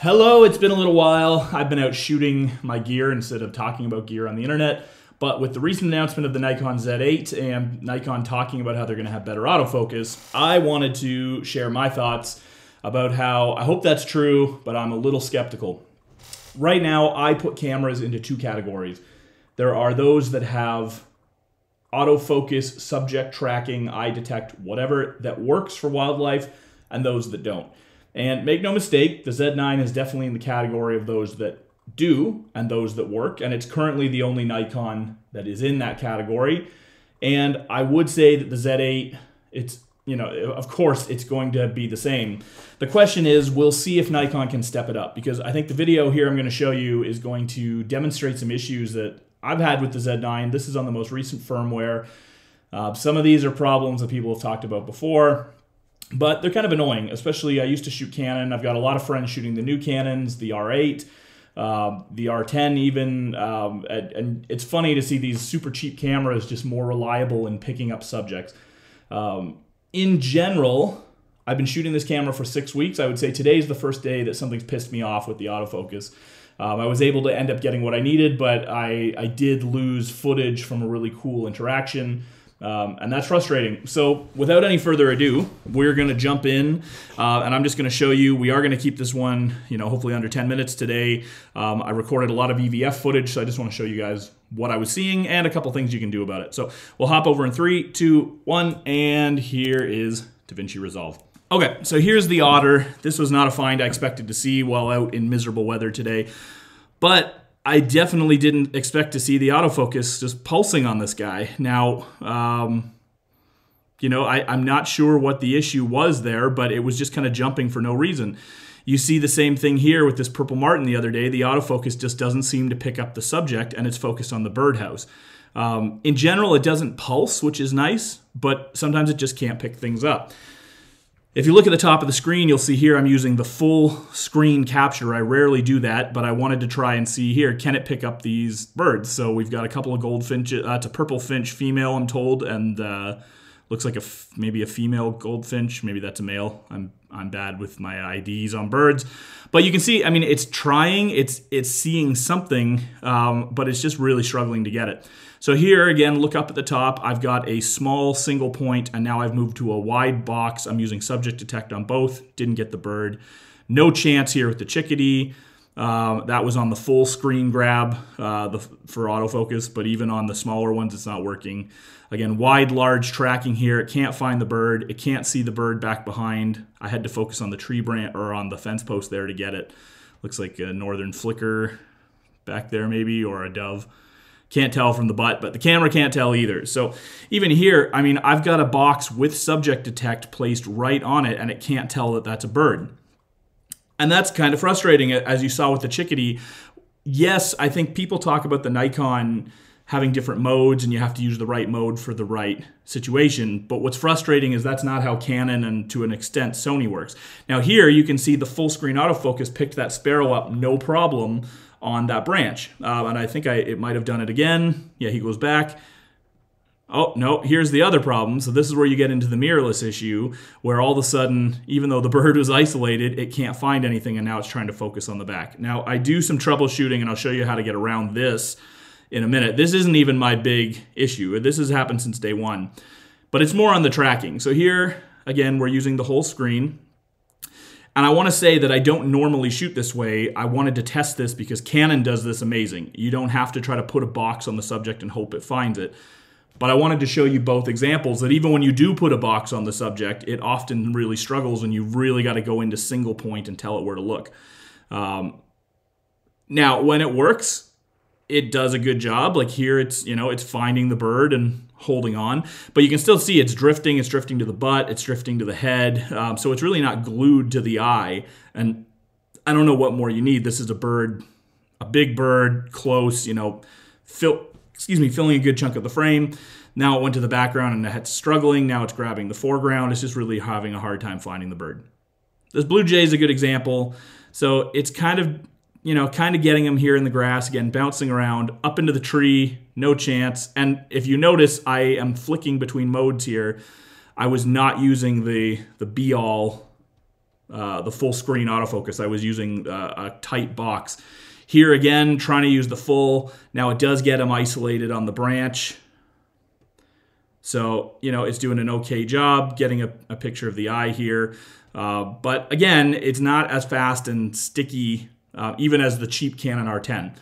Hello, it's been a little while. I've been out shooting my gear instead of talking about gear on the internet. But with the recent announcement of the Nikon Z8 and Nikon talking about how they're going to have better autofocus, I wanted to share my thoughts about how I hope that's true, but I'm a little skeptical. Right now, I put cameras into two categories. There are those that have autofocus, subject tracking, eye detect, whatever that works for wildlife, and those that don't. And make no mistake, the Z9 is definitely in the category of those that do and those that work. And it's currently the only Nikon that is in that category. And I would say that the Z8, it's, you know, of course it's going to be the same. The question is, we'll see if Nikon can step it up because I think the video here I'm going to show you is going to demonstrate some issues that I've had with the Z9. This is on the most recent firmware. Uh, some of these are problems that people have talked about before but they're kind of annoying. Especially, I used to shoot Canon. I've got a lot of friends shooting the new Canons, the R8, uh, the R10, even. Um, and, and, it's funny to see these super cheap cameras just more reliable in picking up subjects. Um, in general, I've been shooting this camera for six weeks. I would say today's the first day that something's pissed me off with the autofocus. Um, I was able to end up getting what I needed, but I, I did lose footage from a really cool interaction. Um, and that's frustrating. So, without any further ado, we're going to jump in, uh, and I'm just going to show you. We are going to keep this one, you know, hopefully under 10 minutes today. Um, I recorded a lot of EVF footage, so I just want to show you guys what I was seeing and a couple things you can do about it. So, we'll hop over in three, two, one, and here is DaVinci Resolve. Okay, so here's the otter. This was not a find I expected to see while out in miserable weather today, but I definitely didn't expect to see the autofocus just pulsing on this guy. Now, um, you know, I, I'm not sure what the issue was there, but it was just kind of jumping for no reason. You see the same thing here with this Purple Martin the other day. The autofocus just doesn't seem to pick up the subject and it's focused on the birdhouse. Um, in general, it doesn't pulse, which is nice, but sometimes it just can't pick things up. If you look at the top of the screen, you'll see here I'm using the full screen capture. I rarely do that, but I wanted to try and see here, can it pick up these birds? So we've got a couple of goldfinch, uh, it's a purple finch female, I'm told, and uh, looks like a maybe a female goldfinch. Maybe that's a male. I'm I'm bad with my IDs on birds, but you can see. I mean, it's trying. It's it's seeing something, um, but it's just really struggling to get it. So here again, look up at the top. I've got a small single point, and now I've moved to a wide box. I'm using subject detect on both. Didn't get the bird. No chance here with the chickadee. Um, that was on the full screen grab uh, the, for autofocus, but even on the smaller ones, it's not working. Again, wide, large tracking here. It can't find the bird. It can't see the bird back behind. I had to focus on the tree branch or on the fence post there to get it. Looks like a northern flicker back there maybe, or a dove. Can't tell from the butt, but the camera can't tell either. So even here, I mean, I've got a box with subject detect placed right on it, and it can't tell that that's a bird. And that's kind of frustrating, as you saw with the chickadee. Yes, I think people talk about the Nikon having different modes and you have to use the right mode for the right situation. But what's frustrating is that's not how Canon and to an extent Sony works. Now here you can see the full screen autofocus picked that sparrow up no problem on that branch. Uh, and I think I, it might have done it again. Yeah, he goes back. Oh, no, here's the other problem. So this is where you get into the mirrorless issue, where all of a sudden, even though the bird was isolated, it can't find anything, and now it's trying to focus on the back. Now, I do some troubleshooting, and I'll show you how to get around this in a minute. This isn't even my big issue. This has happened since day one. But it's more on the tracking. So here, again, we're using the whole screen. And I want to say that I don't normally shoot this way. I wanted to test this because Canon does this amazing. You don't have to try to put a box on the subject and hope it finds it. But I wanted to show you both examples that even when you do put a box on the subject, it often really struggles and you've really got to go into single point and tell it where to look. Um, now, when it works, it does a good job. Like here, it's you know it's finding the bird and holding on, but you can still see it's drifting. It's drifting to the butt. It's drifting to the head. Um, so it's really not glued to the eye. And I don't know what more you need. This is a bird, a big bird, close. You know, fill excuse me, filling a good chunk of the frame. Now it went to the background and it's struggling. Now it's grabbing the foreground. It's just really having a hard time finding the bird. This blue jay is a good example. So it's kind of you know, kind of getting him here in the grass again, bouncing around up into the tree, no chance. And if you notice, I am flicking between modes here. I was not using the the be all uh, the full screen autofocus. I was using uh, a tight box. Here again, trying to use the full. Now it does get them isolated on the branch. So, you know, it's doing an okay job getting a, a picture of the eye here. Uh, but again, it's not as fast and sticky, uh, even as the cheap Canon R10.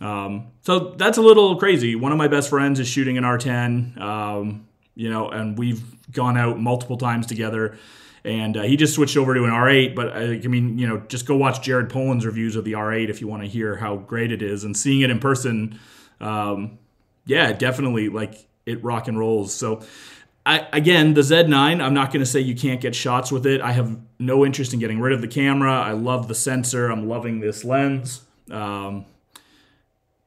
Um, so that's a little crazy. One of my best friends is shooting an R10, um, you know, and we've gone out multiple times together. And uh, he just switched over to an R8. But I, I mean, you know, just go watch Jared Polin's reviews of the R8 if you want to hear how great it is. And seeing it in person, um, yeah, definitely like it rock and rolls. So, I, again, the Z9, I'm not going to say you can't get shots with it. I have no interest in getting rid of the camera. I love the sensor. I'm loving this lens. Um,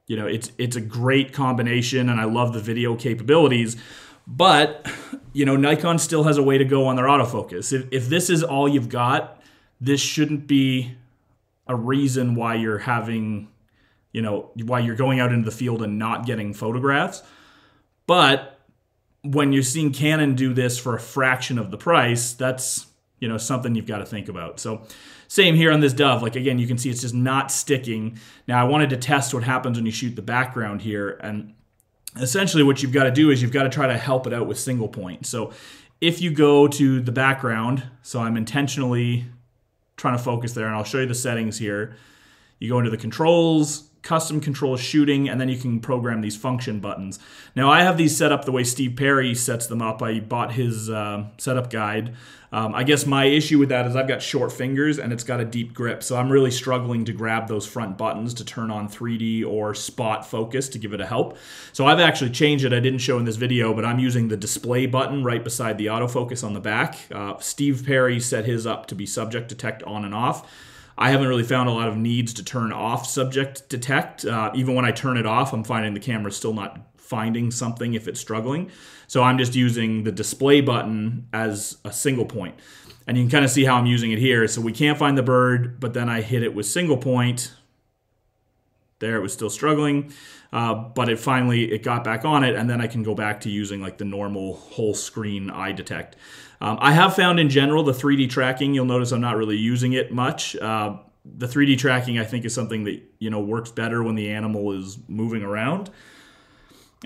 you know, it's it's a great combination, and I love the video capabilities. But you know, Nikon still has a way to go on their autofocus. If if this is all you've got, this shouldn't be a reason why you're having, you know, why you're going out into the field and not getting photographs. But when you're seeing Canon do this for a fraction of the price, that's you know something you've got to think about. So same here on this dove. Like again, you can see it's just not sticking. Now I wanted to test what happens when you shoot the background here. And essentially what you've got to do is you've got to try to help it out with single point. So if you go to the background, so I'm intentionally trying to focus there and I'll show you the settings here. You go into the controls, custom control shooting, and then you can program these function buttons. Now I have these set up the way Steve Perry sets them up. I bought his uh, setup guide. Um, I guess my issue with that is I've got short fingers and it's got a deep grip, so I'm really struggling to grab those front buttons to turn on 3D or spot focus to give it a help. So I've actually changed it. I didn't show in this video, but I'm using the display button right beside the autofocus on the back. Uh, Steve Perry set his up to be subject detect on and off. I haven't really found a lot of needs to turn off subject detect. Uh, even when I turn it off, I'm finding the camera's still not finding something if it's struggling. So I'm just using the display button as a single point. And you can kind of see how I'm using it here. So we can't find the bird, but then I hit it with single point. There, it was still struggling, uh, but it finally, it got back on it, and then I can go back to using like the normal whole screen eye detect. Um, I have found in general the 3D tracking, you'll notice I'm not really using it much. Uh, the 3D tracking I think is something that you know works better when the animal is moving around.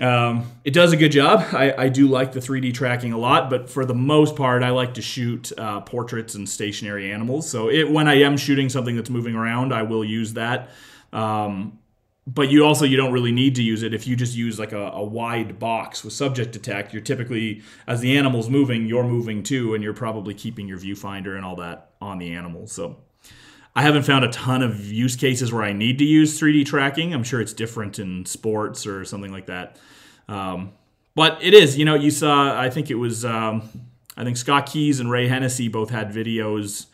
Um, it does a good job. I, I, do like the 3D tracking a lot, but for the most part, I like to shoot uh, portraits and stationary animals. So it, when I am shooting something that's moving around, I will use that. Um, but you also you don't really need to use it. If you just use like a, a, wide box with subject detect you're typically as the animal's moving you're moving too and you're probably keeping your viewfinder and all that on the animal. So i haven't found a ton of use cases where i need to use 3d tracking. I'm sure it's different in sports or something like that. Um, but it is you know you saw i think it was um, i think scott keys and ray hennessy both had videos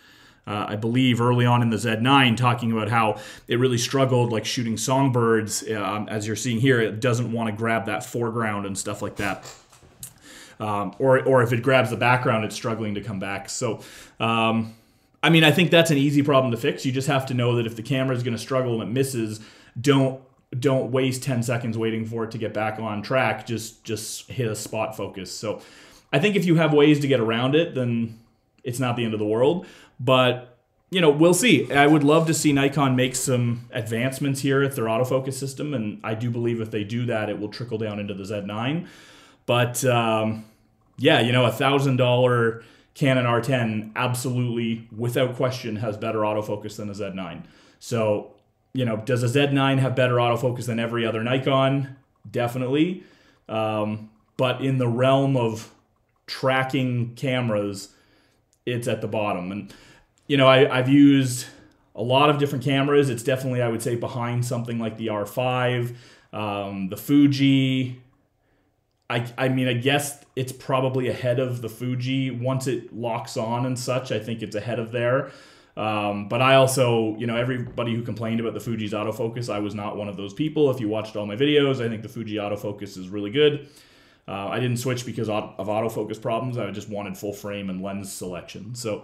uh, I believe early on in the Z9, talking about how it really struggled, like shooting songbirds. Um, as you're seeing here, it doesn't want to grab that foreground and stuff like that. Um, or, or if it grabs the background, it's struggling to come back. So, um, I mean, I think that's an easy problem to fix. You just have to know that if the camera is going to struggle and it misses, don't don't waste 10 seconds waiting for it to get back on track. Just just hit a spot focus. So, I think if you have ways to get around it, then it's not the end of the world. But you know, we'll see. I would love to see Nikon make some advancements here at their autofocus system, and I do believe if they do that, it will trickle down into the Z9. But um, yeah, you know, a thousand dollar Canon R10 absolutely, without question, has better autofocus than a Z9. So, you know, does a Z9 have better autofocus than every other Nikon? Definitely. Um, but in the realm of tracking cameras, it's at the bottom. And you know, I, I've used a lot of different cameras. It's definitely, I would say, behind something like the R5, um, the Fuji. I, I mean, I guess it's probably ahead of the Fuji once it locks on and such. I think it's ahead of there. Um, but I also, you know, everybody who complained about the Fuji's autofocus, I was not one of those people. If you watched all my videos, I think the Fuji autofocus is really good. Uh, I didn't switch because of autofocus problems. I just wanted full frame and lens selection. So,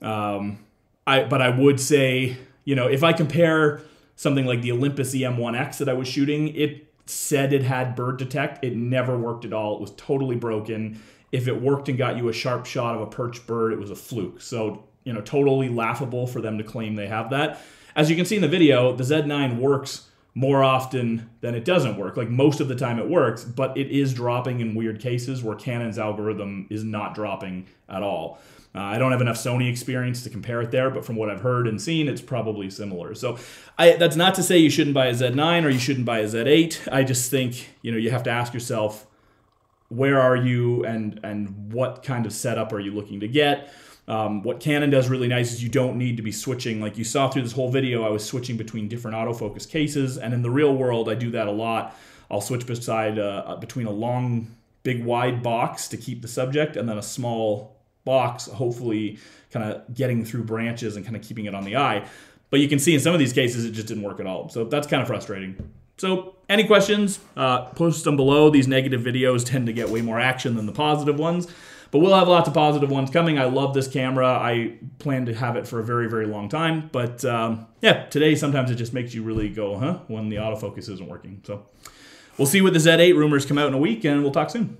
um, I but I would say, you know, if I compare something like the Olympus EM1X that I was shooting, it said it had bird detect. It never worked at all. It was totally broken. If it worked and got you a sharp shot of a perched bird, it was a fluke. So you know, totally laughable for them to claim they have that. As you can see in the video, the Z9 works more often than it doesn't work. Like most of the time it works, but it is dropping in weird cases where Canon's algorithm is not dropping at all. Uh, I don't have enough Sony experience to compare it there, but from what I've heard and seen, it's probably similar. So I, that's not to say you shouldn't buy a Z9 or you shouldn't buy a Z8. I just think you know you have to ask yourself where are you and and what kind of setup are you looking to get. Um, what Canon does really nice is you don't need to be switching. Like you saw through this whole video, I was switching between different autofocus cases, and in the real world, I do that a lot. I'll switch beside uh, between a long, big, wide box to keep the subject, and then a small box, hopefully kind of getting through branches and kind of keeping it on the eye. But you can see in some of these cases, it just didn't work at all. So that's kind of frustrating. So, any questions? Uh, post them below. These negative videos tend to get way more action than the positive ones. But we'll have lots of positive ones coming. I love this camera. I plan to have it for a very, very long time. But um, yeah, today sometimes it just makes you really go, huh, when the autofocus isn't working. So we'll see what the Z8 rumors come out in a week, and we'll talk soon.